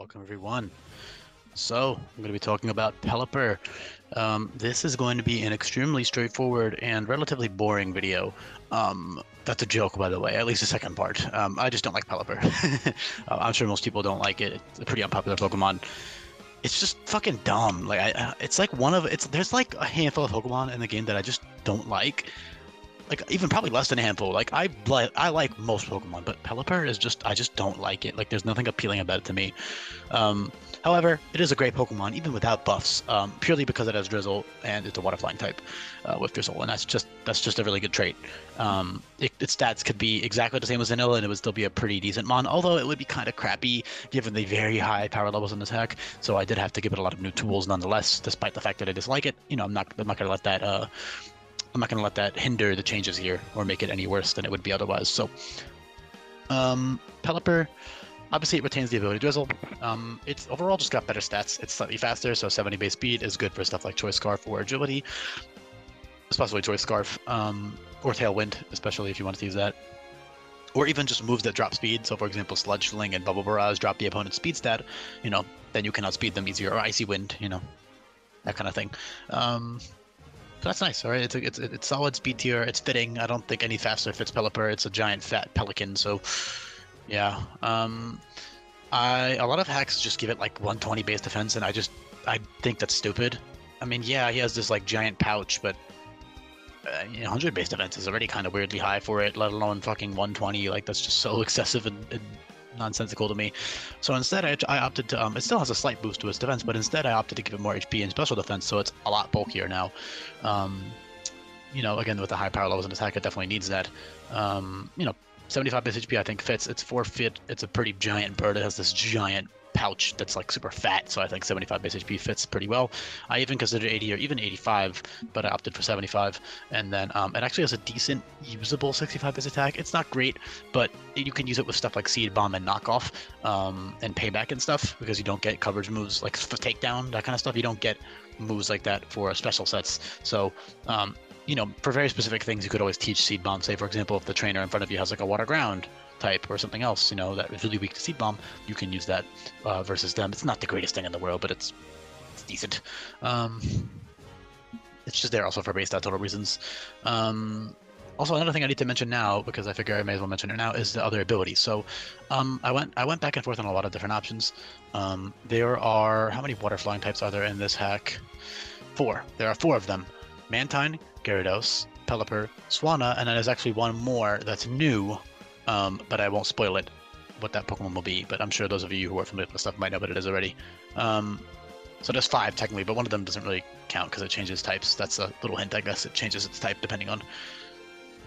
Welcome everyone. So I'm going to be talking about Pelipper. Um, this is going to be an extremely straightforward and relatively boring video. Um, that's a joke, by the way. At least the second part. Um, I just don't like Pelipper. I'm sure most people don't like it. It's a pretty unpopular Pokemon. It's just fucking dumb. Like I, it's like one of it's. There's like a handful of Pokemon in the game that I just don't like like even probably less than a handful. Like I like I like most Pokemon, but Pelipper is just I just don't like it. Like there's nothing appealing about it to me. Um, however, it is a great Pokemon even without buffs, um, purely because it has Drizzle and it's a Water flying type uh, with Drizzle, and that's just that's just a really good trait. Um, it, its stats could be exactly the same as Vanilla, and it would still be a pretty decent mon. Although it would be kind of crappy given the very high power levels in this hack. So I did have to give it a lot of new tools nonetheless, despite the fact that I dislike it. You know, I'm not I'm not gonna let that. Uh, I'm not going to let that hinder the changes here or make it any worse than it would be otherwise. So, um, Pelipper, obviously it retains the ability Drizzle. Um, it's overall just got better stats. It's slightly faster, so 70 base speed is good for stuff like Choice Scarf or Agility, especially Choice Scarf, um, or Tailwind, especially if you want to use that. Or even just moves that drop speed. So, for example, Sludge Sling and Bubble Barrage drop the opponent's speed stat. You know, then you can outspeed them easier. Or Icy Wind, you know, that kind of thing. Um, that's nice. All right, it's a, it's it's solid speed tier. It's fitting. I don't think any faster fits Pelipper. It's a giant fat pelican, so yeah. Um, I a lot of hacks just give it like 120 base defense, and I just I think that's stupid. I mean, yeah, he has this like giant pouch, but uh, you know, 100 base defense is already kind of weirdly high for it. Let alone fucking 120. Like that's just so excessive and, and nonsensical to me. So instead, I, I opted to. Um, it still has a slight boost to its defense, but instead, I opted to give it more HP and special defense, so it's a lot bulkier now. Um, you know, again, with the high power levels in attack, it definitely needs that. Um, you know, 75 base HP, I think fits. It's four fit. It's a pretty giant bird. It has this giant pouch that's like super fat, so I think 75 base HP fits pretty well. I even considered 80 or even 85, but I opted for 75. And then um, it actually has a decent usable 65 base attack. It's not great, but you can use it with stuff like Seed Bomb and Knockoff um, and Payback and stuff because you don't get coverage moves like Takedown, that kind of stuff. You don't get moves like that for special sets. So um, you know, for very specific things, you could always teach Seed Bomb. Say, for example, if the trainer in front of you has like a Water Ground, type or something else, you know, that is really weak to seed bomb, you can use that uh, versus them. It's not the greatest thing in the world, but it's it's decent. Um, it's just there also for base total reasons. Um, also, another thing I need to mention now, because I figure I may as well mention it now, is the other abilities. So, um, I went I went back and forth on a lot of different options. Um, there are how many water flying types are there in this hack? Four. There are four of them: Mantine, Gyarados, Pelipper, Swanna, and then there's actually one more that's new um, but I won't spoil it what that Pokemon will be. But I'm sure those of you who are familiar with the stuff might know what it is already. Um, so there's five technically, but one of them doesn't really count because it changes types. That's a little hint, I guess. It changes its type depending on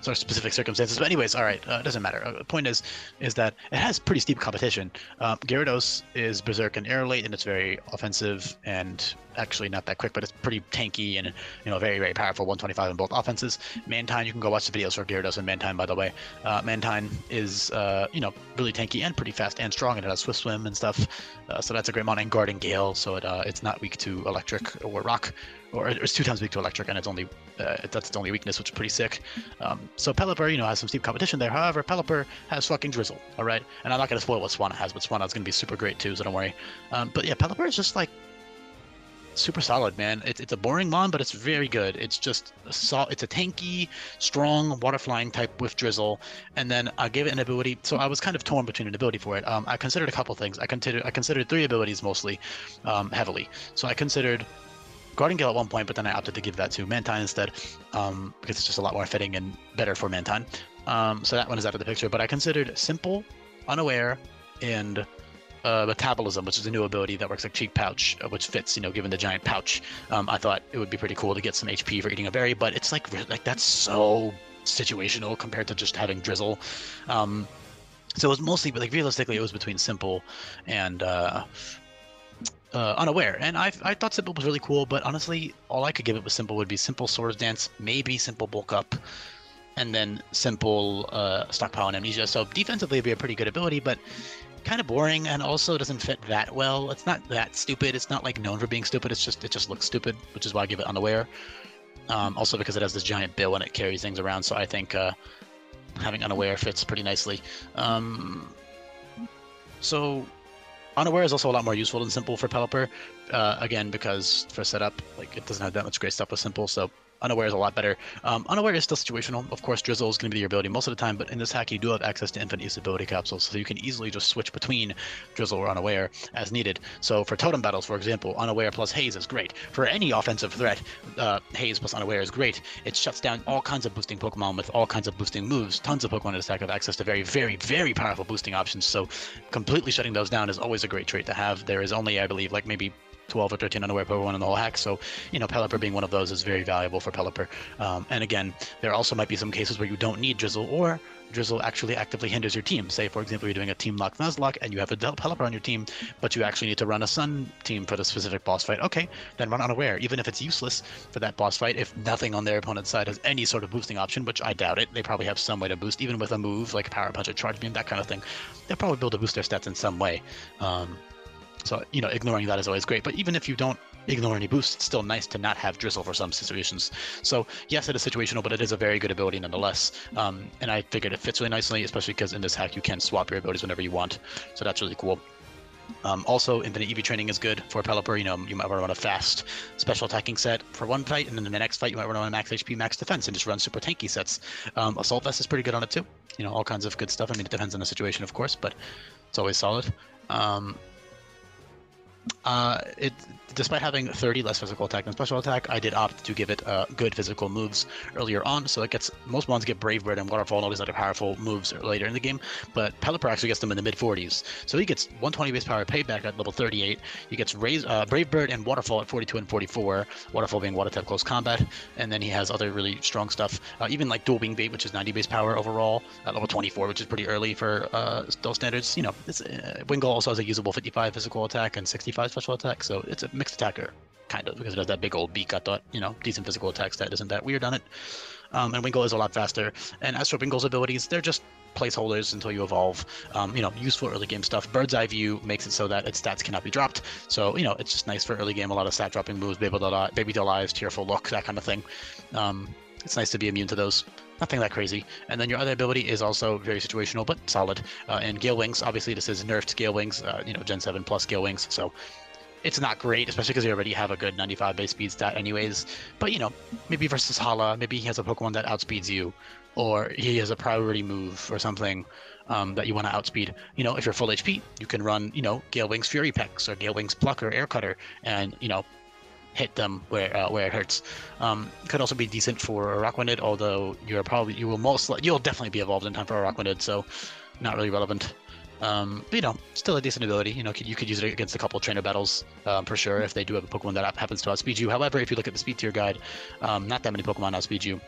sort of specific circumstances. But anyways, all right, uh, it doesn't matter. Uh, the point is, is that it has pretty steep competition. Uh, Gyarados is Berserk and Air and it's very offensive and actually not that quick, but it's pretty tanky and you know very very powerful. 125 in both offenses. Mantine, you can go watch the videos for Gyarados and Mantine, by the way. Uh, Mantine is uh, you know really tanky and pretty fast and strong, and it has Swift Swim and stuff. Uh, so that's a great mon. And Guarding Gale, so it it's not weak to Electric or Rock or it's two times weak to electric, and it's only uh, that's its only weakness, which is pretty sick. Um, so Pelipper, you know, has some steep competition there. However, Pelipper has fucking Drizzle, all right. And I'm not gonna spoil what Swanna has, but Swanna is gonna be super great too, so don't worry. Um, but yeah, Pelipper is just like super solid, man. It's it's a boring mon, but it's very good. It's just a sol- It's a tanky, strong water flying type with Drizzle, and then I gave it an ability. So I was kind of torn between an ability for it. Um, I considered a couple things. I considered I considered three abilities mostly, um, heavily. So I considered Guarding Gale at one point, but then I opted to give that to Mantine instead, um, because it's just a lot more fitting and better for Mantine. Um, so that one is out of the picture. But I considered Simple, Unaware, and uh, Metabolism, which is a new ability that works like Cheek Pouch, uh, which fits, you know, given the giant pouch. Um, I thought it would be pretty cool to get some HP for eating a berry, but it's like like that's so situational compared to just having Drizzle. Um, so it was mostly, but like realistically, it was between Simple and uh, uh, unaware. And I I thought Simple was really cool, but honestly, all I could give it with Simple would be Simple Swords Dance, maybe Simple Bulk Up, and then Simple uh, Stockpile and Amnesia. So defensively, it'd be a pretty good ability, but kind of boring and also doesn't fit that well. It's not that stupid. It's not like known for being stupid. It's just it just looks stupid, which is why I give it unaware. Um, also because it has this giant bill and it carries things around, so I think uh, having unaware fits pretty nicely. Um, so Unaware is also a lot more useful than Simple for Pelipper. Uh, again, because for setup, like it doesn't have that much great stuff with Simple, so Unaware is a lot better. Um, Unaware is still situational. Of course, Drizzle is going to be your ability most of the time, but in this hack, you do have access to infinite use ability capsules, so you can easily just switch between Drizzle or Unaware as needed. So for totem battles, for example, Unaware plus Haze is great. For any offensive threat, uh, Haze plus Unaware is great. It shuts down all kinds of boosting Pokemon with all kinds of boosting moves. Tons of Pokemon in this deck have access to very, very, very powerful boosting options, so completely shutting those down is always a great trait to have. There is only, I believe, like maybe 12 or 13 unaware one in the whole hack. So, you know, Pelipper being one of those is very valuable for Pelipper. Um, and again, there also might be some cases where you don't need Drizzle or Drizzle actually actively hinders your team. Say, for example, you're doing a team lock Nuzlocke and you have a Pelipper on your team, but you actually need to run a Sun team for the specific boss fight. Okay, then run Unaware, even if it's useless for that boss fight. If nothing on their opponent's side has any sort of boosting option, which I doubt it, they probably have some way to boost, even with a move like Power Punch or Charge Beam, that kind of thing. They'll probably be able to boost their stats in some way. Um, so, you know, ignoring that is always great. But even if you don't ignore any boosts, it's still nice to not have Drizzle for some situations. So yes, it is situational, but it is a very good ability nonetheless. Um, and I figured it fits really nicely, especially because in this hack you can swap your abilities whenever you want. So that's really cool. Um, also, Infinite EV training is good for Pelipper. You know, you might want to run a fast special attacking set for one fight, and then in the next fight you might want to run a max HP, max defense, and just run super tanky sets. Um, Assault Vest is pretty good on it too. You know, all kinds of good stuff. I mean, it depends on the situation, of course, but it's always solid. Um, uh, it despite having 30 less physical attack than special attack, I did opt to give it uh, good physical moves earlier on. So it gets most ones get Brave Bird and Waterfall and all these other powerful moves later in the game. But Pelipper actually gets them in the mid 40s. So he gets 120 base power payback at level 38. He gets raise, uh, Brave Bird and Waterfall at 42 and 44. Waterfall being water type close combat, and then he has other really strong stuff. Uh, even like Dual Wingbeat, which is 90 base power overall at level 24, which is pretty early for uh, those standards. You know, uh, Wingull also has a usable 55 physical attack and 65 special attack, so it's a mixed attacker kind of, because it has that big old beak. I thought, you know, decent physical attack stat isn't that weird on it. Um, and Wingull is a lot faster. And as for Wingull's abilities, they're just placeholders until you evolve. Um, you know, useful early game stuff. Bird's Eye View makes it so that its stats cannot be dropped. So, you know, it's just nice for early game. A lot of stat dropping moves, Baby Doll, Baby Doll Eyes, Tearful Look, that kind of thing. Um, it's nice to be immune to those. Nothing that crazy. And then your other ability is also very situational, but solid. Uh, and Gale Wings, obviously this is nerfed Gale Wings, uh, you know, Gen 7 plus Gale Wings. So it's not great, especially because you already have a good 95 base speed stat anyways. But you know, maybe versus Hala, maybe he has a Pokemon that outspeeds you, or he has a priority move or something um, that you want to outspeed. You know, if you're full HP, you can run, you know, Gale Wings Fury Pex or Gale Wings Pluck or Air Cutter, and you know, hit them where uh, where it hurts. Um, could also be decent for Araquanid, although you're probably you will most you'll definitely be evolved in time for Araquanid, so not really relevant. Um, but, you know, still a decent ability. You know, you could use it against a couple trainer battles um, for sure if they do have a Pokemon that happens to outspeed you. However, if you look at the speed tier guide, um, not that many Pokemon outspeed you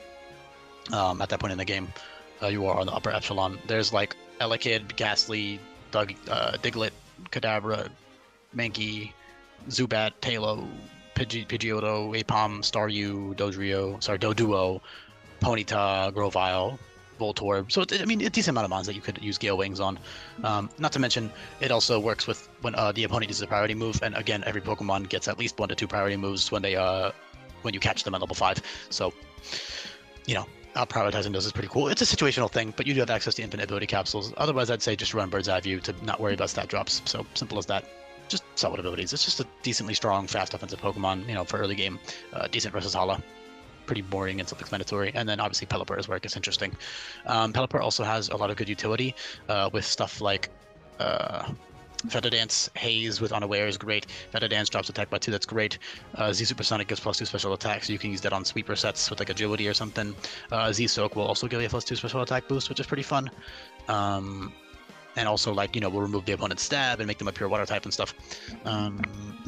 um, at that point in the game. Uh, you are on the upper echelon. There's like Elekid, Gastly, Doug, uh, Diglett, Kadabra, Mankey, Zubat, Taillow, Pidgey, Pidgeotto, Aipom, Staryu, Dodrio, sorry, Doduo, Ponyta, Grovyle, Voltorb. So it, I mean, a decent amount of mons that you could use Gale Wings on. Um, not to mention, it also works with when uh, the opponent uses a priority move, and again, every Pokemon gets at least one to two priority moves when they uh, when you catch them at level five. So, you know, uh, prioritizing those is pretty cool. It's a situational thing, but you do have access to infinite ability capsules. Otherwise, I'd say just run Bird's Eye View to not worry about stat drops. So simple as that. Just solid abilities. It's just a decently strong, fast offensive Pokemon, you know, for early game. Uh, decent versus Hala pretty boring and self-explanatory. And then obviously Pelipper is where it gets interesting. Um, Pelipper also has a lot of good utility uh, with stuff like uh, Feather Dance, Haze with Unaware is great. Feather Dance drops attack by two, that's great. Uh, Z Supersonic gives plus two special attack, so you can use that on sweeper sets with like agility or something. Uh, Z Soak will also give you a plus two special attack boost, which is pretty fun. Um, and also like you know we'll remove the opponent's stab and make them a pure water type and stuff. Um,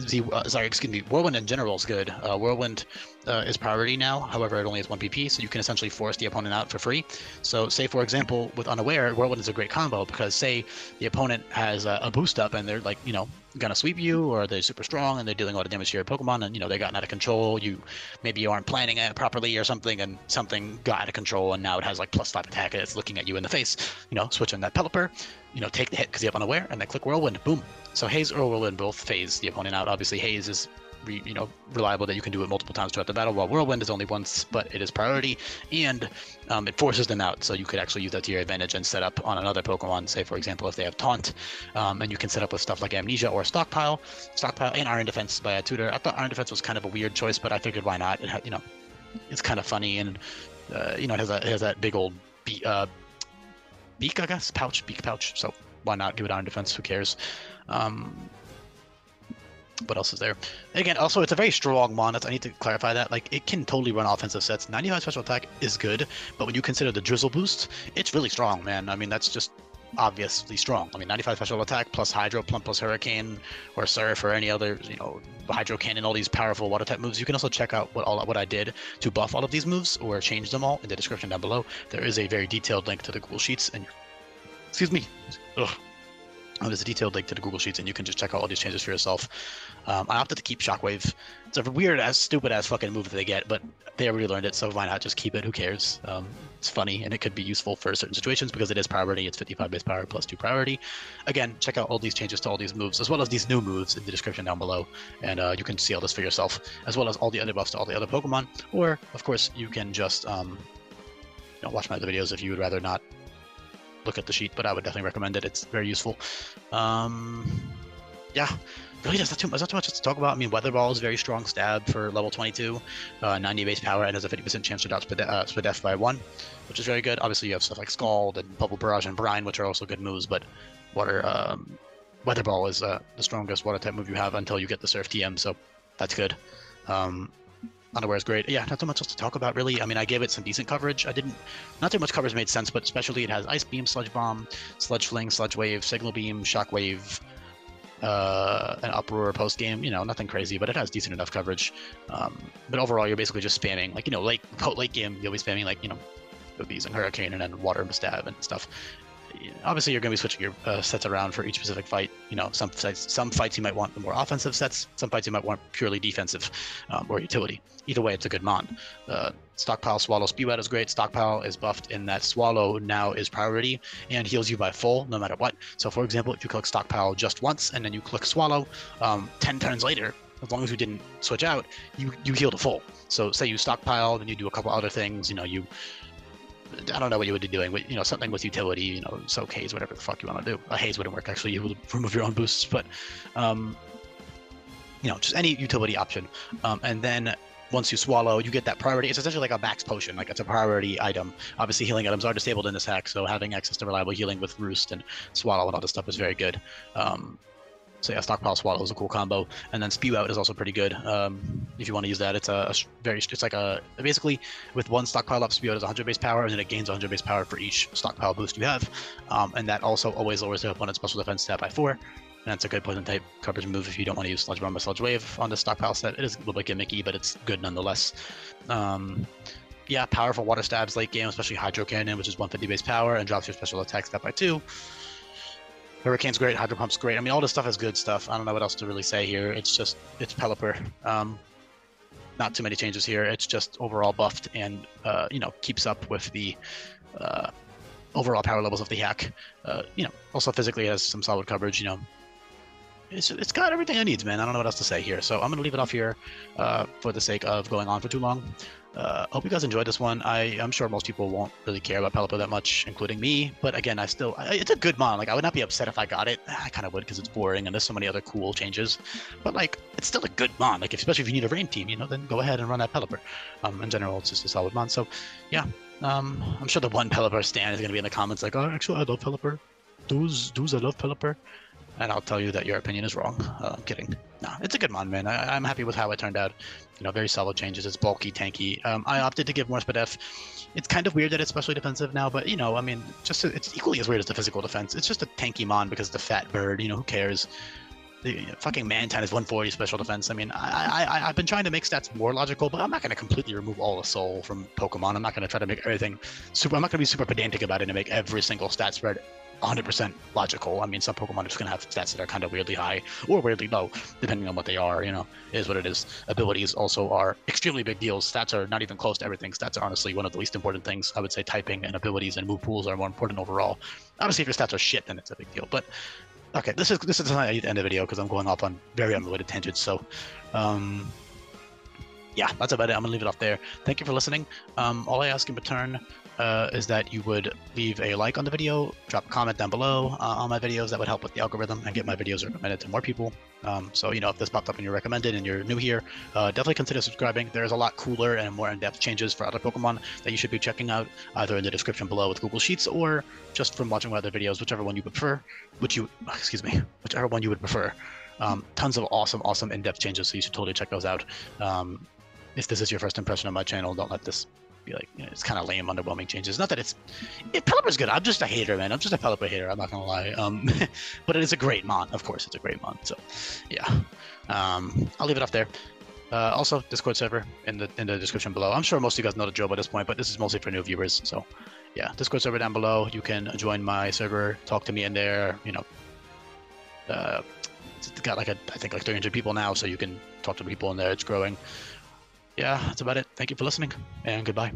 the uh, sorry, excuse me. Whirlwind in general is good. Uh, Whirlwind uh, is priority now. However, it only has one PP, so you can essentially force the opponent out for free. So, say for example, with Unaware, Whirlwind is a great combo because say the opponent has a, a boost up and they're like you know gonna sweep you, or they're super strong and they're dealing a lot of damage to your Pokemon, and you know they gotten out of control. You maybe you aren't planning it properly or something, and something got out of control, and now it has like plus five attack, and it's looking at you in the face. You know, switch on that Pelipper, you know, take the hit because you have unaware, and then click Whirlwind, boom. So Haze or Whirlwind both phase the opponent out. Obviously, Haze is re, you know reliable that you can do it multiple times throughout the battle. While Whirlwind is only once, but it is priority, and um, it forces them out. So you could actually use that to your advantage and set up on another Pokemon. Say for example, if they have Taunt, um, and you can set up with stuff like Amnesia or Stockpile, Stockpile and Iron Defense by a tutor. I thought Iron Defense was kind of a weird choice, but I figured why not? It you know, it's kind of funny and uh, you know it has that it has that big old be- uh, beak, I guess, pouch, beak pouch. So why not give it Iron Defense? Who cares? Um, what else is there? Again, also it's a very strong mon. I need to clarify that. Like it can totally run offensive sets. 95 special attack is good, but when you consider the drizzle boost, it's really strong, man. I mean that's just obviously strong. I mean 95 special attack plus Hydro Pump plus Hurricane or Surf or any other, you know, Hydro Cannon, all these powerful water type moves. You can also check out what all what I did to buff all of these moves or change them all in the description down below. There is a very detailed link to the Google Sheets and excuse me. Ugh. Oh, there's a detailed link to the Google Sheets, and you can just check out all these changes for yourself. Um, I opted to keep Shockwave. It's a weird as stupid as fucking move that they get, but they already learned it, so why not just keep it? Who cares? Um, it's funny, and it could be useful for certain situations because it is priority. It's 55 base power plus two priority. Again, check out all these changes to all these moves, as well as these new moves in the description down below, and uh, you can see all this for yourself, as well as all the other buffs to all the other Pokemon. Or, of course, you can just um, you know, watch my other videos if you would rather not look at the sheet, but I would definitely recommend it. It's very useful. Um, yeah, really, there's not too, not too much to talk about. I mean, Weather Ball is very strong stab for level 22, uh, 90 base power, and has a 50% chance to dodge Spide- uh, by one, which is very good. Obviously, you have stuff like Scald and Bubble Barrage and Brine, which are also good moves, but Water um, Weather Ball is uh, the strongest water type move you have until you get the Surf TM, so that's good. Um, Unaware is great. Yeah, not too much else to talk about really. I mean, I gave it some decent coverage. I didn't, not too much coverage made sense, but especially it has Ice Beam, Sludge Bomb, Sludge Fling, Sludge Wave, Signal Beam, Shock Wave, uh, an Uproar post game. You know, nothing crazy, but it has decent enough coverage. Um, but overall, you're basically just spamming, like, you know, late, late game, you'll be spamming, like, you know, you'll be Hurricane and then Water and Stab and stuff obviously you're going to be switching your uh, sets around for each specific fight. You know, some fights, some fights you might want the more offensive sets. Some fights you might want purely defensive um, or utility. Either way, it's a good mon. Uh, stockpile swallow spew out is great. Stockpile is buffed in that swallow now is priority and heals you by full no matter what. So for example, if you click stockpile just once and then you click swallow, um, ten turns later, as long as you didn't switch out, you you heal to full. So say you stockpile, then you do a couple other things. You know, you I don't know what you would be doing, but you know, something with utility, you know, soak haze, whatever the fuck you want to do. A haze wouldn't work actually. You would remove your own boosts, but um, you know, just any utility option. Um, and then once you swallow, you get that priority. It's essentially like a max potion, like it's a priority item. Obviously, healing items are disabled in this hack, so having access to reliable healing with Roost and Swallow and all this stuff is very good. Um, so yeah, stockpile swallow is a cool combo, and then spew out is also pretty good. Um, if you want to use that, it's a, a, very it's like a basically with one stockpile up, spew out is 100 base power, and then it gains 100 base power for each stockpile boost you have, um, and that also always lowers the opponent's special defense stat by four. And that's a good poison type coverage move if you don't want to use Sludge Bomb or Sludge Wave on the stockpile set. It is a little bit gimmicky, but it's good nonetheless. Um, yeah, powerful water stabs late game, especially Hydro Cannon, which is 150 base power and drops your special attack stat by two. Hurricane's great, Hydro Pump's great. I mean, all this stuff is good stuff. I don't know what else to really say here. It's just, it's Pelipper. Um, not too many changes here. It's just overall buffed and, uh, you know, keeps up with the uh, overall power levels of the hack. Uh, you know, also physically has some solid coverage, you know. It's, it's got everything it needs, man. I don't know what else to say here. So I'm going to leave it off here uh, for the sake of going on for too long. Uh, hope you guys enjoyed this one. I, I'm sure most people won't really care about Pelipper that much, including me. But again, I still, I, it's a good mon. Like, I would not be upset if I got it. I kind of would because it's boring and there's so many other cool changes. But like, it's still a good mon. Like, especially if you need a rain team, you know, then go ahead and run that Pelipper. Um, in general, it's just a solid mon. So, yeah, um, I'm sure the one Pelipper stand is going to be in the comments like, oh, actually, I love Pelipper. Dudes, dudes, I love Pelipper and I'll tell you that your opinion is wrong. Uh, I'm kidding. No, it's a good mon, man. I, am happy with how it turned out. You know, very solid changes. It's bulky, tanky. Um, I opted to give more Spadef. It's kind of weird that it's specially defensive now, but you know, I mean, just it's equally as weird as the physical defense. It's just a tanky mon because the fat bird. You know, who cares? You know, fucking Mantine is 140 special defense. I mean, I, I I've been trying to make stats more logical, but I'm not going to completely remove all the soul from Pokemon. I'm not going to try to make everything super. I'm not going to be super pedantic about it and make every single stat spread 100% logical. I mean, some Pokemon are just going to have stats that are kind of weirdly high or weirdly low, depending on what they are. You know, is what it is. Abilities also are extremely big deals. Stats are not even close to everything. Stats are honestly one of the least important things. I would say typing and abilities and move pools are more important overall. Obviously, if your stats are shit, then it's a big deal. But Okay, this is this is the need to end the video because I'm going off on very unrelated tangents. So, um, yeah, that's about it. I'm gonna leave it off there. Thank you for listening. Um, all I ask in return uh, is that you would leave a like on the video, drop a comment down below uh, on my videos. That would help with the algorithm and get my videos recommended to more people. Um, so, you know, if this popped up and you're recommended and you're new here, uh, definitely consider subscribing. There's a lot cooler and more in-depth changes for other Pokemon that you should be checking out, either in the description below with Google Sheets or just from watching my other videos, whichever one you prefer, which you, excuse me, whichever one you would prefer. Um, tons of awesome, awesome in-depth changes, so you should totally check those out. Um, if this is your first impression of my channel, don't let this be like, you know, it's kind of lame, underwhelming changes. Not that it's, it, Pelipper's good. I'm just a hater, man. I'm just a Pelipper hater. I'm not gonna lie. Um, but it is a great mon. Of course, it's a great mon. So, yeah. Um, I'll leave it off there. Uh, also, Discord server in the in the description below. I'm sure most of you guys know the drill by this point, but this is mostly for new viewers. So, yeah, Discord server down below. You can join my server, talk to me in there. You know, uh, it's got like a I think like 300 people now, so you can talk to people in there. It's growing yeah, that's about it. Thank you for listening, and goodbye.